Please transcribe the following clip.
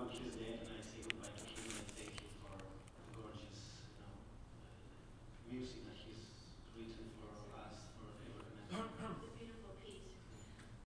which is the